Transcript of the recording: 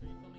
faithfully.